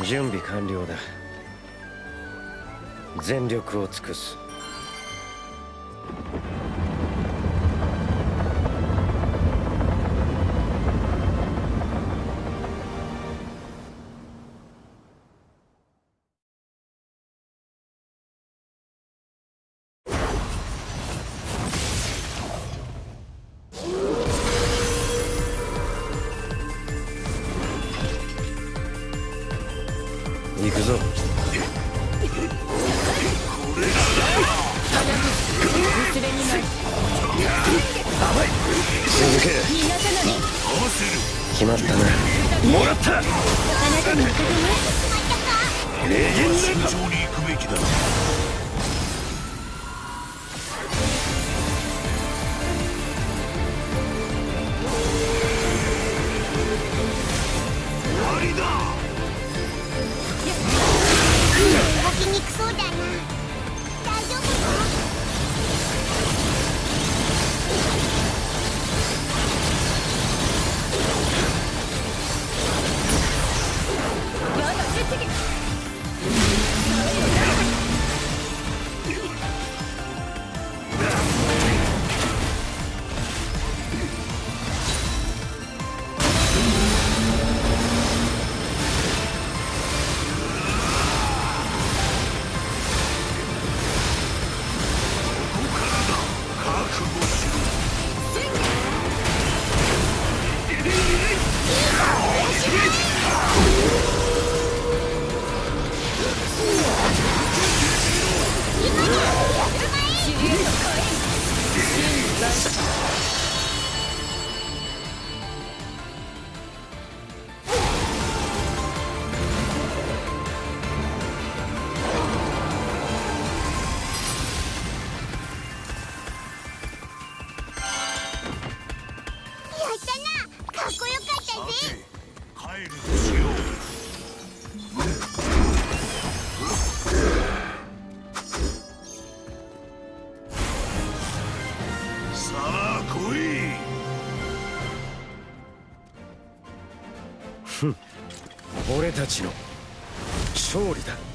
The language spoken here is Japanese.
準備完了だ。全力を尽くす。行くぞ。続け。決まったな。もらった。慎重に行くべきだかっこよかったぜ。来い俺たちの勝利だ。